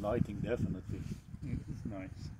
lighting definitely. Mm, it's nice.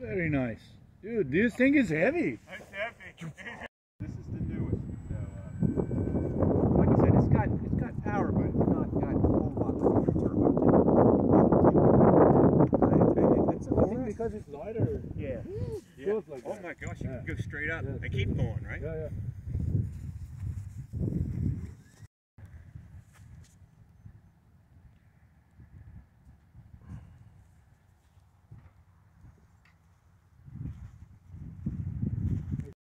Very nice. Dude, this thing is heavy. That's heavy. this is the newest. So, uh, Like I said, it's got it's got power, but it's not got a whole lot of your turbo. to it. It's I think because it's lighter. Yeah. yeah. Goes like oh that. my gosh, you Yeah. can go straight up. Yeah. They keep going, right? Yeah, yeah.